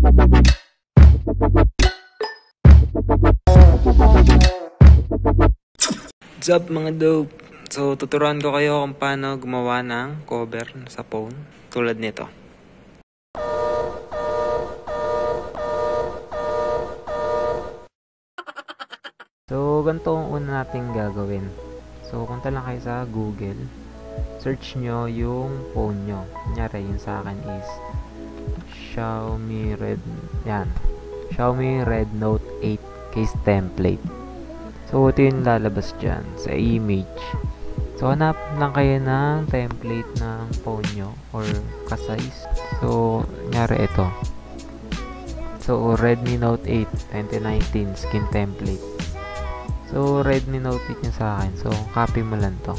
What's up mga dope? So, tuturuan ko kayo kung paano gumawa ng cover sa phone tulad nito. So, ganito ang una natin gagawin. So, punta lang kayo sa Google. Search nyo yung phone nyo. Kunyari, yung sa akin is Xiaomi Red. Yan. Xiaomi Red Note 8 case template. So, ito yung lalabas dyan sa image. So, hanap lang kayo ng template ng phone nyo or ka-size. So, nyari ito. So, Redmi Note 8 2019 skin template. So, Redmi Note 8 niya sa akin. So, copy mo lang to.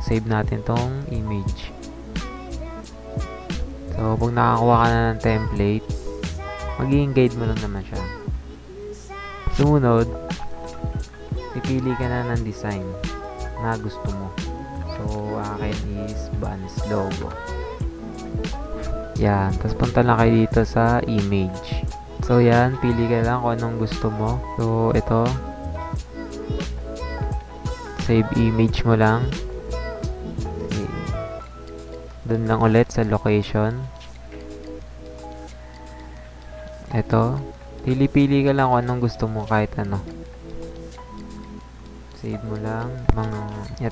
Save natin tong image. So, pag nakakuha ka na ng template, magiging guide mo lang naman siya. Sumunod, pipili ka na ng design na gusto mo. So, akin is Vans logo. Yan. Tapos, punta lang kayo dito sa image. So, yan. Pili ka lang kung anong gusto mo. So, ito. Save image mo lang. Doon lang ulit sa location. Ito. Pili-pili ka lang kung anong gusto mo kahit ano. Save mo lang. Mga,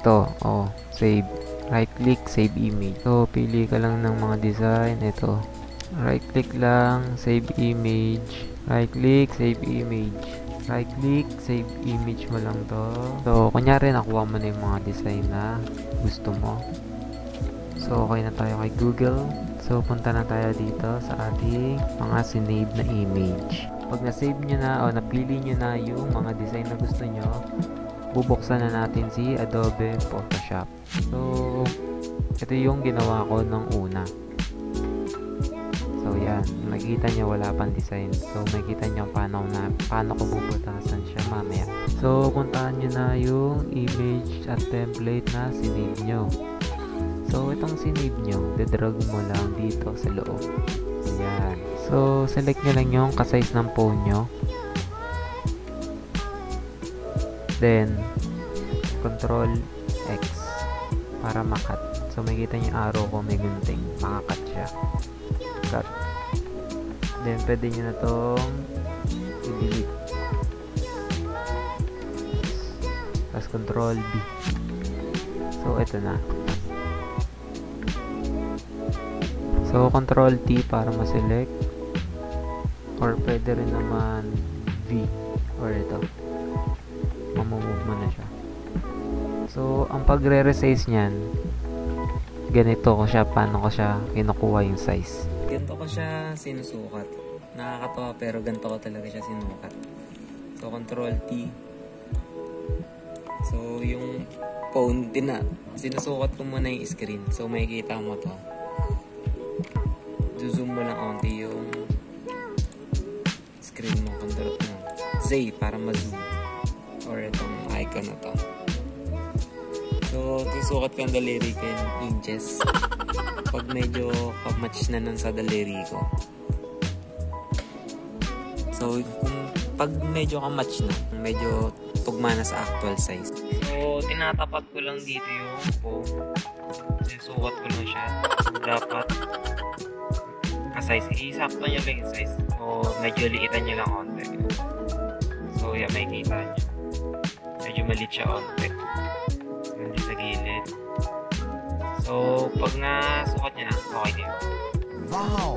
ito. Oh, save. Right click, save image. So, pili ka lang ng mga design. Ito. Right click lang, save image. Right click, save image. Right click, save image mo lang to. So, kunyari nakuha mo na yung mga design na gusto mo. So, okay na tayo kay Google. So, punta na tayo dito sa ating mga sinave na image. Pag na-save nyo na o napili nyo na yung mga design na gusto nyo, bubuksan na natin si Adobe Photoshop. So, ito yung ginawa ko nung una. So, yan. Makikita nyo wala pang design. So, makikita nyo paano, na, paano ko bubutasan siya mamaya. So, puntahan nyo na yung image at template na sinave nyo. So, itong sinave nyo, dedrag mo lang dito sa loob. Ayan. So, select nyo lang yung kasize ng phone nyo. Then, Control X para makat. So, makikita nyo yung arrow ko may gunting. Makakat siya. Cut. Then, pwede nyo na itong i-delete. Tapos, Control B. So, ito na. So, Control T para ma-select. Or pwede rin naman V. Or ito. Mamumove mo na siya. So, ang pagre-resize niyan, ganito ko siya, paano ko siya kinukuha yung size. Ganito ko siya sinusukat. Nakakatawa pero ganito ko talaga siya sinukat. So, Control T. So, yung phone, din na, sinusukat ko muna yung screen. So, makikita mo to zoom mo lang onti yung screen mo control mo Z para ma-zoom. Or itong icon na to. So susukat ko ang daliri ko in inches. Pag medyo kamatch na nun sa daliri ko. So kung pag medyo kamatch na medyo tugma na sa actual size. So tinatapat ko lang dito yung phone sinusukat ko lang siya. Dapat ka-size. I-sakto nyo lang yung size. O medyo liitan nyo lang konti. So, yan, makikita nyo. Medyo maliit siya konti. Hindi sa gilid. So, pag nasukat nyo na, okay na yun. Wow!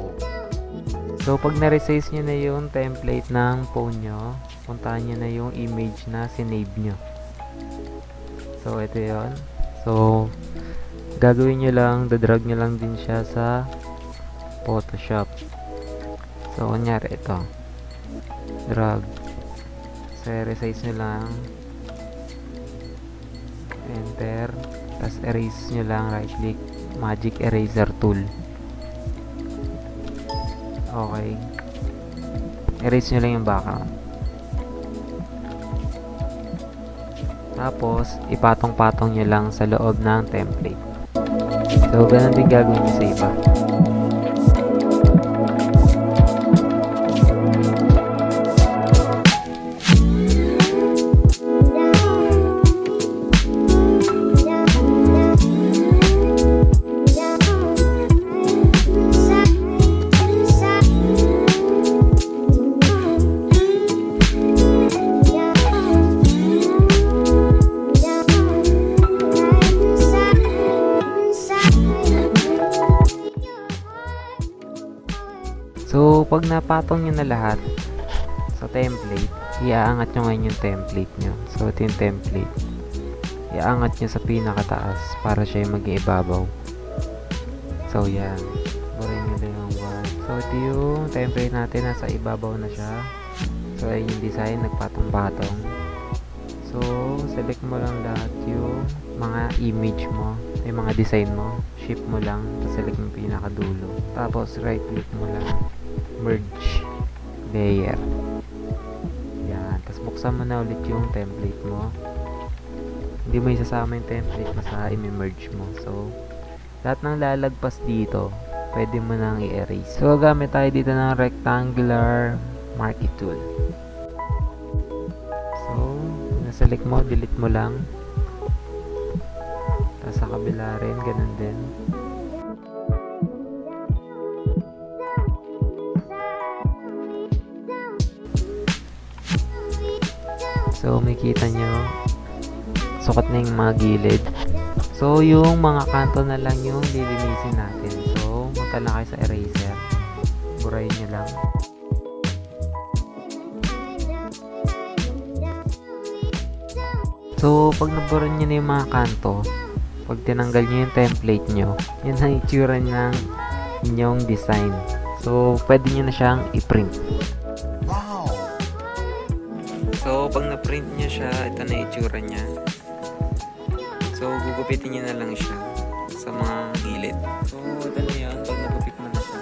So, pag na-resize nyo na yung template ng phone nyo, puntahan nyo na yung image na sinave nyo. So, ito yon So, gagawin nyo lang, dadrag nyo lang din siya sa Photoshop. So, kunyari ito. Drag. So, resize nyo lang. Enter. Tapos, erase nyo lang. Right click. Magic Eraser Tool. Okay. Erase nyo lang yung background. Tapos, ipatong-patong nyo lang sa loob ng template. So, ganun din gagawin nyo sa iba. So, pag napatong nyo na lahat sa template, iaangat nyo ngayon yung template nyo. So, ito yung template. Iaangat nyo sa pinakataas para siya yung maging ibabaw. So, yan. Burin nyo na yung one. So, ito yung template natin. Nasa ibabaw na siya. So, ayun yung design. Nagpatong-patong. So, select mo lang lahat yung mga image mo. Yung mga design mo. Shift mo lang. Tapos select mo yung pinakadulo. Tapos, right click mo lang. Merge layer. Yan. Tapos, buksan mo na ulit yung template mo. Hindi mo isasama yung template mo sa i-merge mo. So, lahat ng lalagpas dito, pwede mo nang i-erase. So, gamit tayo dito ng rectangular marquee tool. So, na-select mo, delete mo lang. Tapos sa kabila rin, ganun din. So, makita nyo, sukat na yung mga gilid. So, yung mga kanto na lang yung lilinisin natin. So, punta lang kayo sa eraser. Burayin nyo lang. So, pag nabura nyo na yung mga kanto, pag tinanggal nyo yung template nyo, yun ang itsura ng inyong design. So, pwede nyo na siyang i-print. So, pag na-print nyo siya, ito na itsura niya. So, gugupitin nyo na lang siya sa mga gilid. So, ito na yun. Pag nagupit mo na siya.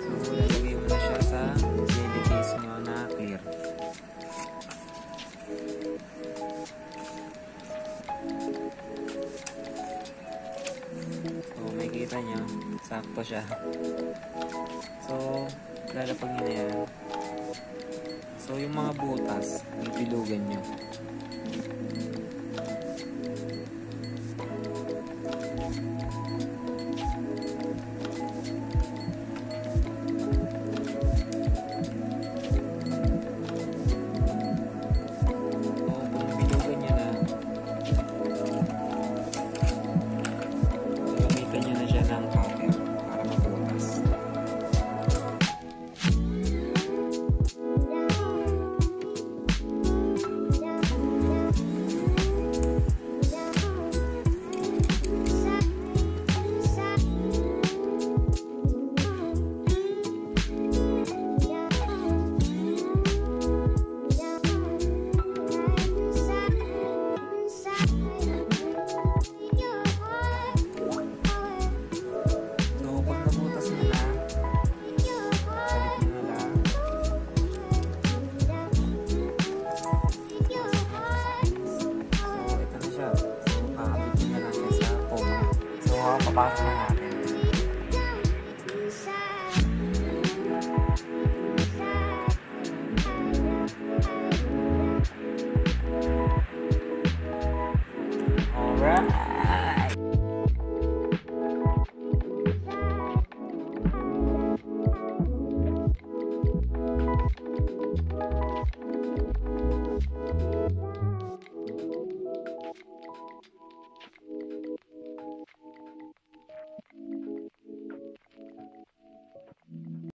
So, lalagay mo na siya sa jelly case nyo na clear. So, may kita nyo. Sakto siya. So, lalapag nyo na yan. So, yung mga butas, bibilugan nyo. บัฟ